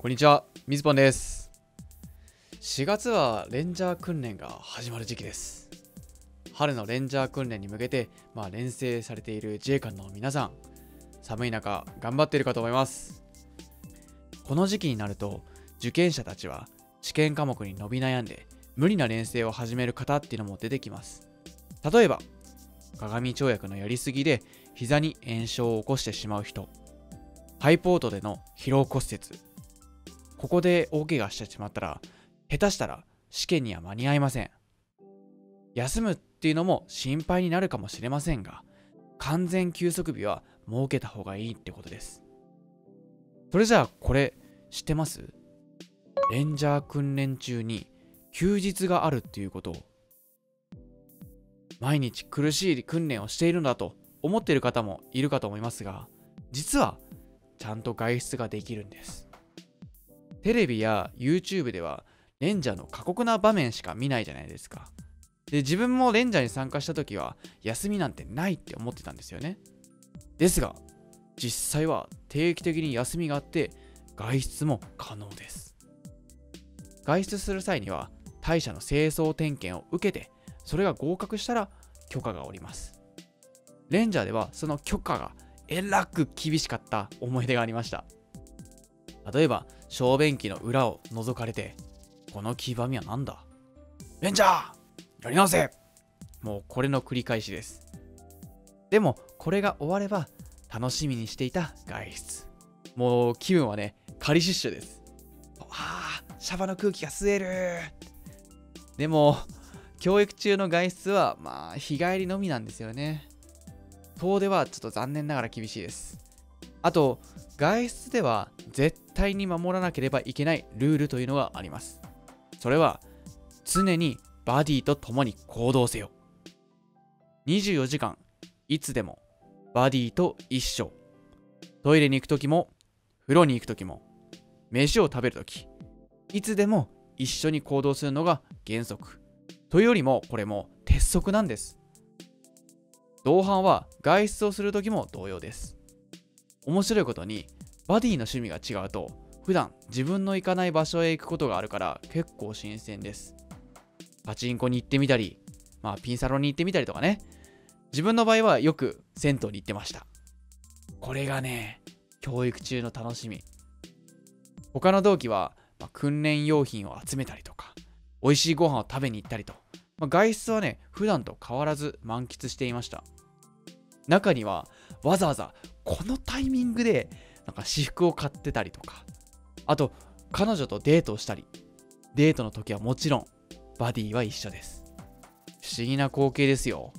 こんにちは、みずぽんです。4月はレンジャー訓練が始まる時期です。春のレンジャー訓練に向けて、まあ、連成されている自衛官の皆さん、寒い中、頑張っているかと思います。この時期になると、受験者たちは試験科目に伸び悩んで、無理な連成を始める方っていうのも出てきます。例えば、鏡跳躍のやりすぎで膝に炎症を起こしてしまう人、ハイポートでの疲労骨折、ここで大怪我してしまったら、下手したら試験には間に合いません。休むっていうのも心配になるかもしれませんが、完全休息日は設けた方がいいってことです。それじゃあこれ知ってます？レンジャー訓練中に休日があるっていうことを。毎日苦しい訓練をしているんだと思っている方もいるかと思いますが、実はちゃんと外出ができるんです。テレビや YouTube ではレンジャーの過酷な場面しか見ないじゃないですか。で、自分もレンジャーに参加した時は休みなんてないって思ってたんですよね。ですが、実際は定期的に休みがあって外出も可能です。外出する際には大社の清掃点検を受けて、それが合格したら許可が下ります。レンジャーではその許可がえらく厳しかった思い出がありました。例えば、小便器の裏を覗かれて、この黄ばみは何だ？レンジャーやり直せもうこれの繰り返しです。でも、これが終われば、楽しみにしていた外出。もう気分はね、仮出所です。ああ、シャバの空気が吸えるでも、教育中の外出は、まあ、日帰りのみなんですよね。遠出はちょっと残念ながら厳しいです。あと、外出では絶対に守らなければいけないルールというのがあります。それは、常にバディと共に行動せよ。24時間、いつでも、バディと一緒。トイレに行くときも、風呂に行くときも、飯を食べるとき、いつでも一緒に行動するのが原則。というよりも、これも鉄則なんです。同伴は外出をするときも同様です。面白いことに、バディの趣味が違うと、普段自分の行かない場所へ行くことがあるから結構新鮮です。パチンコに行ってみたり、まあピンサロに行ってみたりとかね。自分の場合はよく銭湯に行ってました。これがね、教育中の楽しみ。他の同期は、まあ、訓練用品を集めたりとか、美味しいご飯を食べに行ったりと、まあ、外出はね、普段と変わらず満喫していました。中には、わざわざこのタイミングで、なんか私服を買ってたりとか、あと、彼女とデートをしたり、デートの時はもちろん、バディは一緒です。不思議な光景ですよ。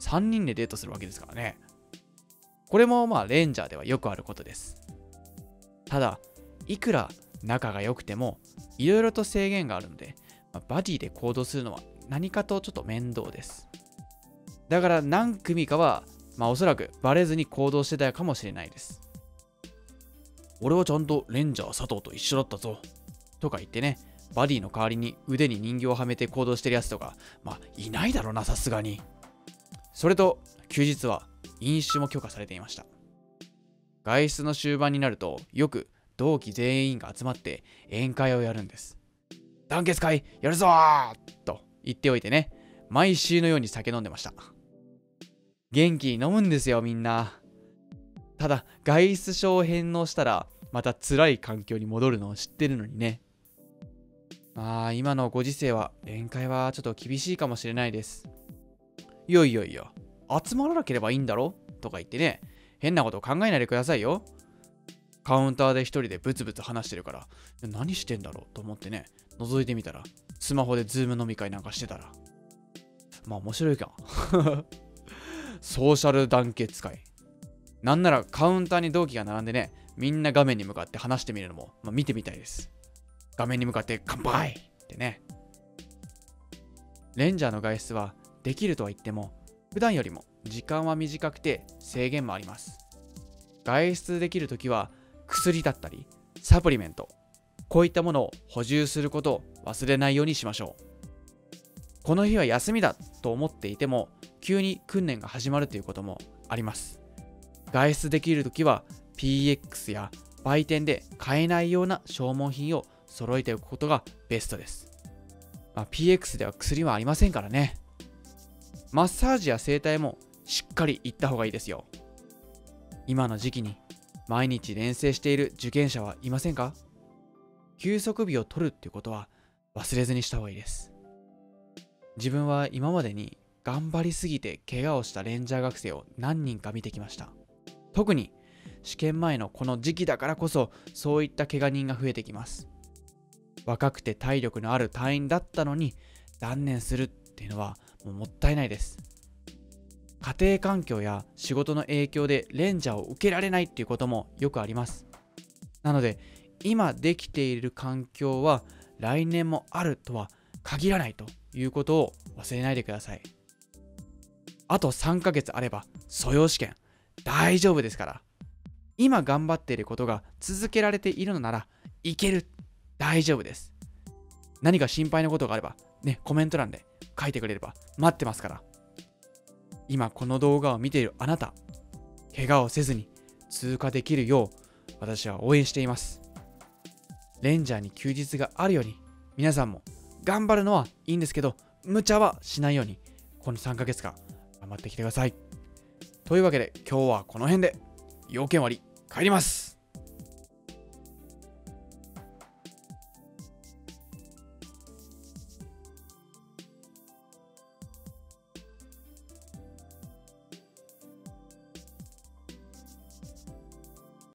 3人でデートするわけですからね。これもまあ、レンジャーではよくあることです。ただ、いくら仲が良くても、いろいろと制限があるので、まあバディで行動するのは何かとちょっと面倒です。だから何組かは、まあおそらくバレずに行動してたかもしれないです。俺はちゃんとレンジャー佐藤と一緒だったぞ。とか言ってね、バディの代わりに腕に人形をはめて行動してるやつとか、まあいないだろうな、さすがに。それと、休日は飲酒も許可されていました。外出の終盤になると、よく同期全員が集まって宴会をやるんです。団結会やるぞーと言っておいてね、毎週のように酒飲んでました。元気に飲むんですよ、みんな。ただ、外出症を返納したら、また辛い環境に戻るのを知ってるのにね。まあ、今のご時世は、宴会はちょっと厳しいかもしれないです。いやいやいや、集まらなければいいんだろ？とか言ってね、変なこと考えないでくださいよ。カウンターで一人でブツブツ話してるから、何してんだろうと思ってね、覗いてみたら、スマホでズーム飲み会なんかしてたら、まあ面白いか。ソーシャル団結会。なんならカウンターに同期が並んでね、みんな画面に向かって話してみるのも、まあ、見てみたいです。画面に向かって乾杯ってね。レンジャーの外出はできるとは言っても、普段よりも時間は短くて制限もあります。外出できるときは薬だったり、サプリメント、こういったものを補充することを忘れないようにしましょう。この日は休みだと思っていても、急に訓練が始まるということもあります。外出できるときは PX や売店で買えないような消耗品を揃えておくことがベストです。まあ、PX では薬はありませんからね。マッサージや整体もしっかり行った方がいいですよ。今の時期に毎日連成している受験者はいませんか？休息日を取るっていうことは忘れずにした方がいいです。自分は今までに頑張りすぎて怪我をしたレンジャー学生を何人か見てきました。特に試験前のこの時期だからこそそういった怪我人が増えてきます。若くて体力のある隊員だったのに断念するっていうのはもうもったいないです。家庭環境や仕事の影響でレンジャーを受けられないっていうこともよくあります。なので今できている環境は来年もあるとは限らないということを忘れないでください。あと3ヶ月あれば素養試験大丈夫ですから。今頑張っていることが続けられているのならいける大丈夫です。何か心配なことがあればね、コメント欄で書いてくれれば待ってますから。今この動画を見ているあなた、怪我をせずに通過できるよう私は応援しています。レンジャーに休日があるように皆さんも頑張るのはいいんですけど無茶はしないようにこの3ヶ月間頑張ってきてください。というわけで今日はこの辺で要件割り帰ります